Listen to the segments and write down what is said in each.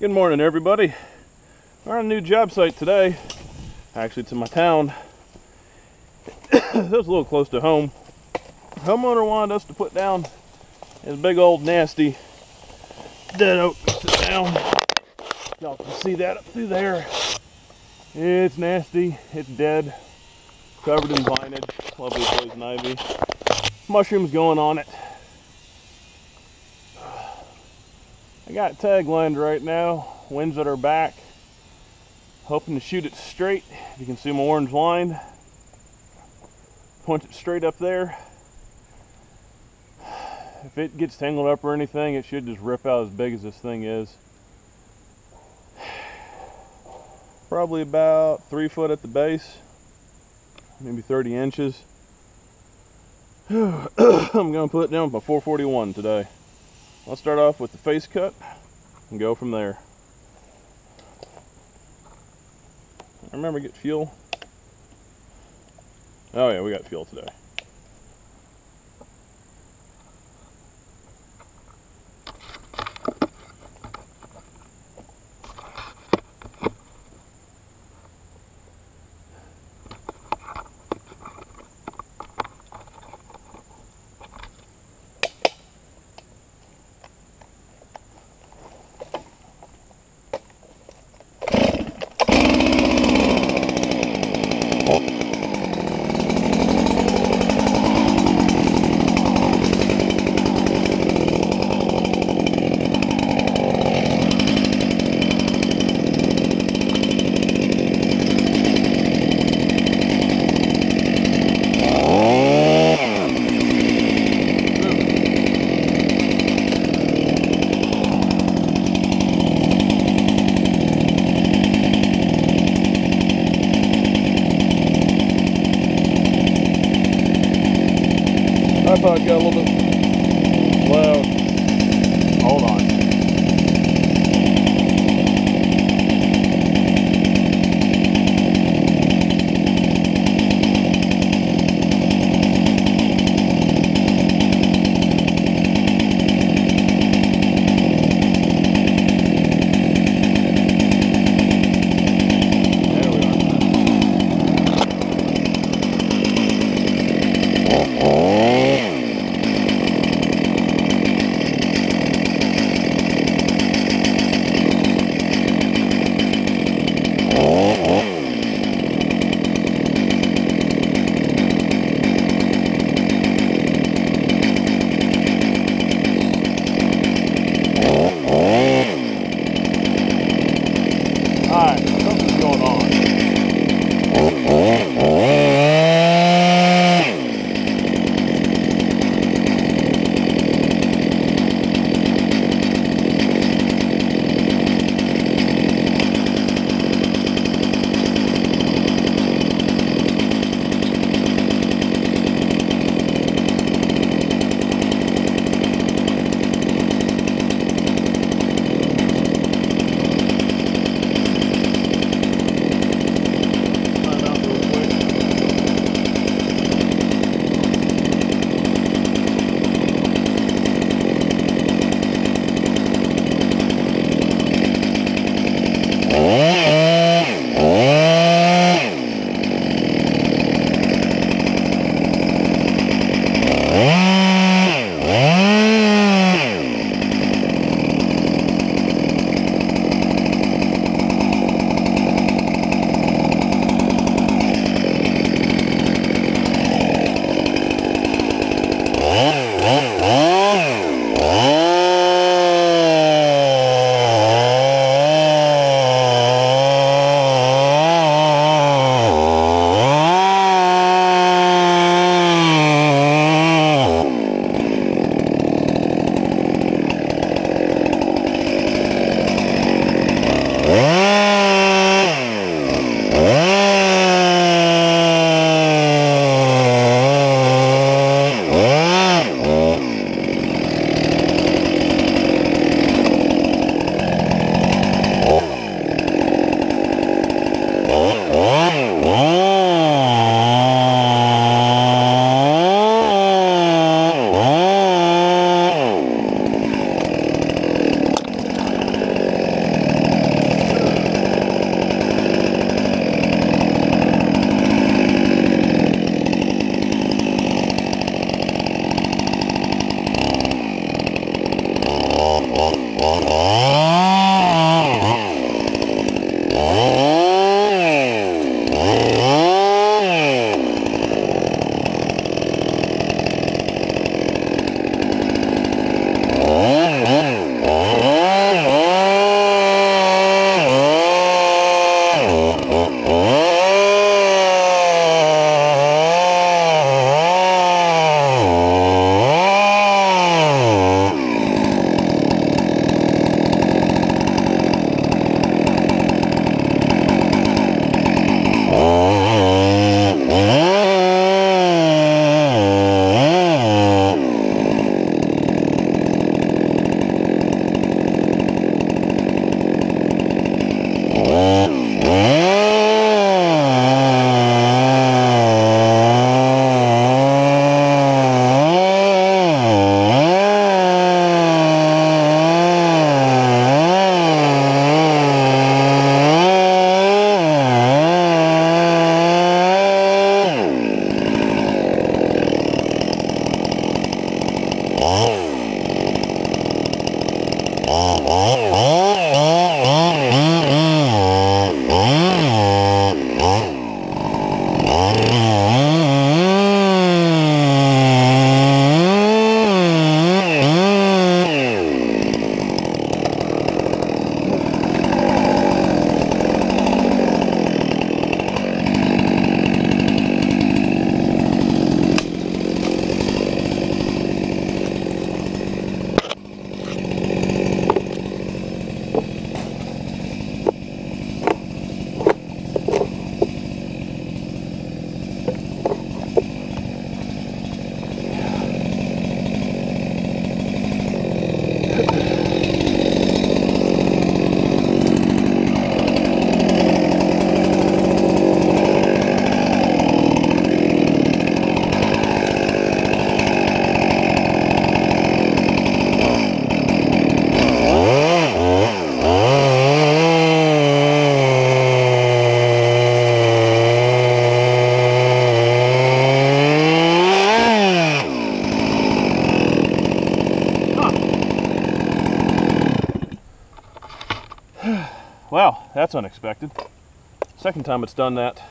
Good morning, everybody. We're on a new job site today. Actually, to my town. this is a little close to home. Homeowner wanted us to put down this big old nasty dead oak. Sit down. Y'all can see that up through there. It's nasty. It's dead. Covered in vinage. Lovely poison ivy. Mushrooms going on it. I got tag lined right now, winds at our back. Hoping to shoot it straight. You can see my orange line. Point it straight up there. If it gets tangled up or anything, it should just rip out as big as this thing is. Probably about three foot at the base, maybe 30 inches. I'm gonna put it down my 441 today. Let's start off with the face cut and go from there. Remember get fuel? Oh yeah, we got fuel today. That's unexpected. Second time it's done that.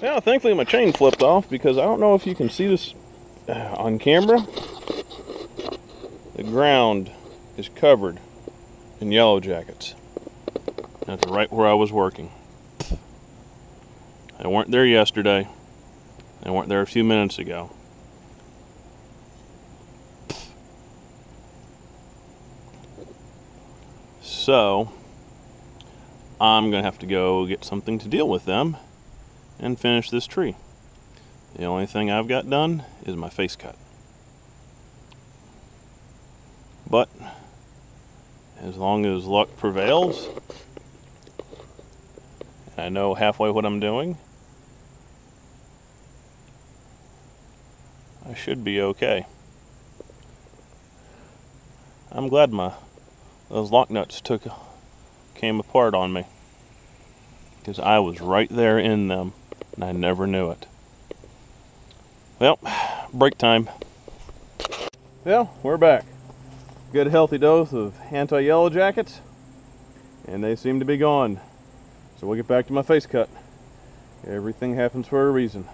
Now, thankfully my chain flipped off because I don't know if you can see this uh, on camera. The ground is covered in yellow jackets. That's right where I was working. They weren't there yesterday. They weren't there a few minutes ago. So, I'm going to have to go get something to deal with them and finish this tree. The only thing I've got done is my face cut. But as long as luck prevails, and I know halfway what I'm doing, I should be okay. I'm glad my those lock nuts took came apart on me because I was right there in them and I never knew it. Well, break time. Well, we're back. Good healthy dose of anti-yellow jackets and they seem to be gone. So we'll get back to my face cut. Everything happens for a reason.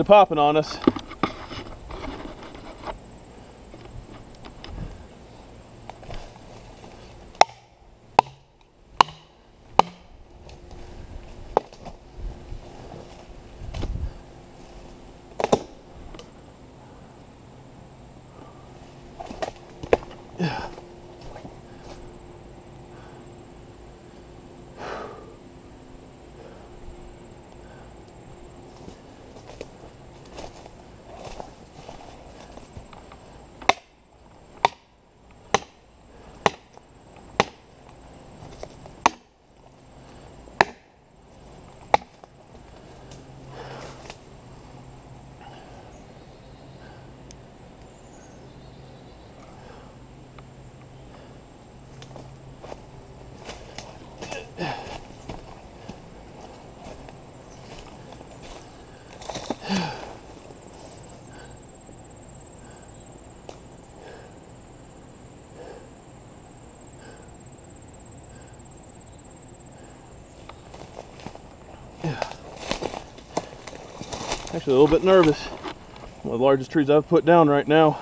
She's a popping on us. Actually, a little bit nervous. One of the largest trees I've put down right now.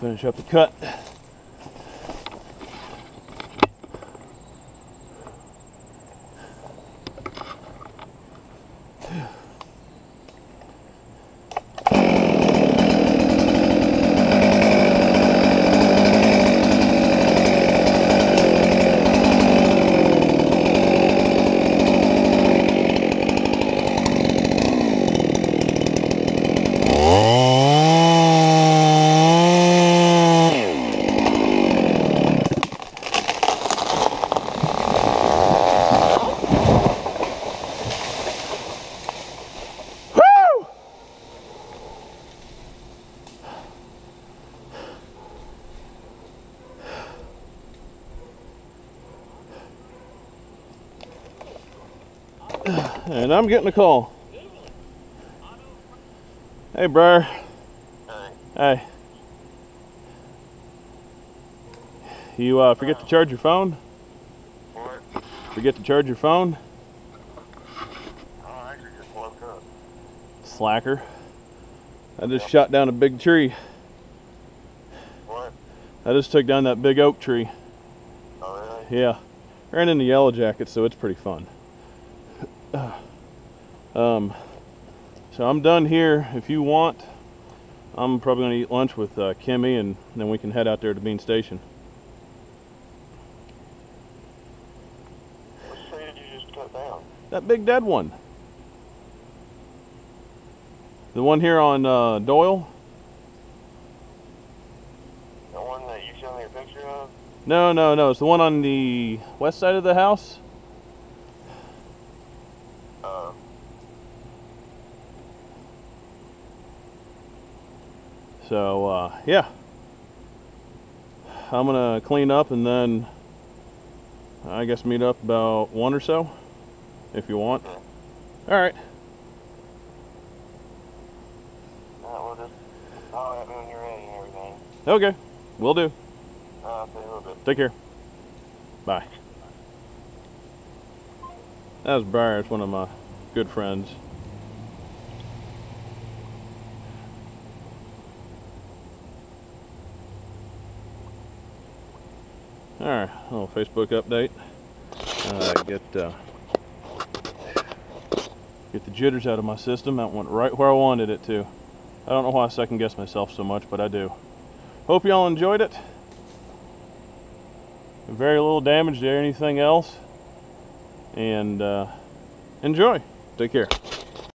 Finish up the cut. And I'm getting a call. Hey, Briar. Hey. You uh, forget to charge your phone? What? Forget to charge your phone? Oh, I actually just woke up. Slacker. I just shot down a big tree. What? I just took down that big oak tree. Oh, really? Yeah. Ran into yellow jackets, so it's pretty fun. Um, so I'm done here. If you want, I'm probably going to eat lunch with uh, Kimmy, and then we can head out there to Bean Station. Which tree did you just cut down? That big dead one. The one here on uh, Doyle? The one that you showed me a picture of? No, no, no. It's the one on the west side of the house. Uh, So uh, yeah, I'm gonna clean up and then I guess meet up about one or so, if you want. All right. no, we'll just holler at you're ready and everything. Okay. Will do. Uh, I'll see you in a little bit. Take care. Bye. That was Briar. It's one of my good friends. All right, a little Facebook update. Uh, get uh, get the jitters out of my system. That went right where I wanted it to. I don't know why I second guess myself so much, but I do. Hope y'all enjoyed it. Very little damage to anything else. And uh, enjoy. Take care.